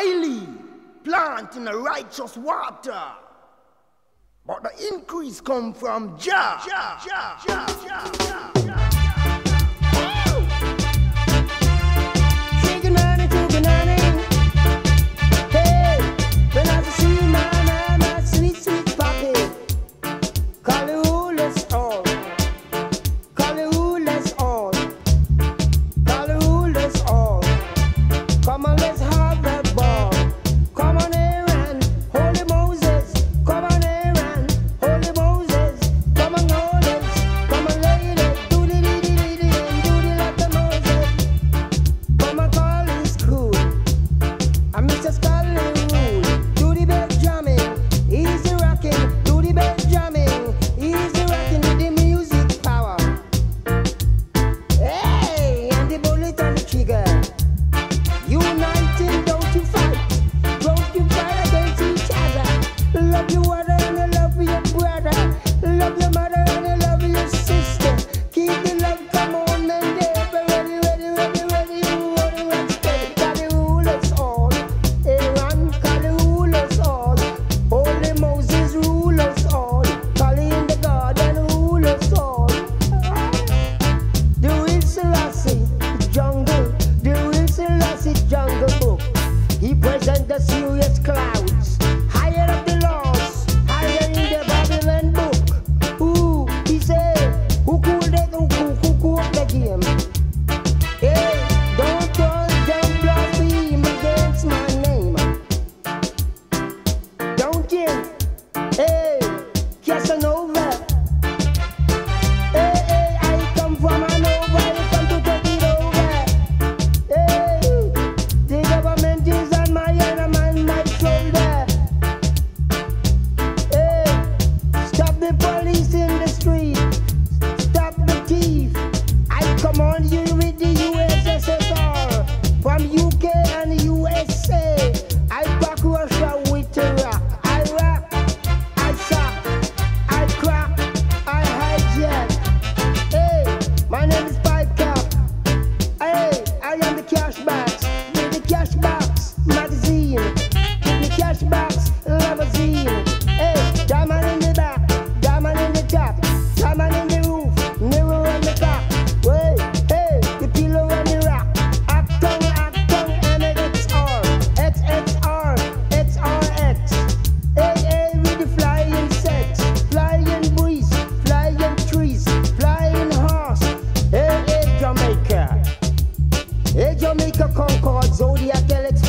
highly plant in a righteous water. But the increase come from Jah. Jah, Jah, Jah, Jah, Jah. Antiga magazine. Give me cash box, limousine. Hey, diamond in the back, diamond in the top, diamond in the roof, mirror on the hey, the rock. Hey, hey, with the flying sex, flying flying trees, flying horse. Hey, hey, Jamaica. Hey, Jamaica Concord, Zodiac Galaxy.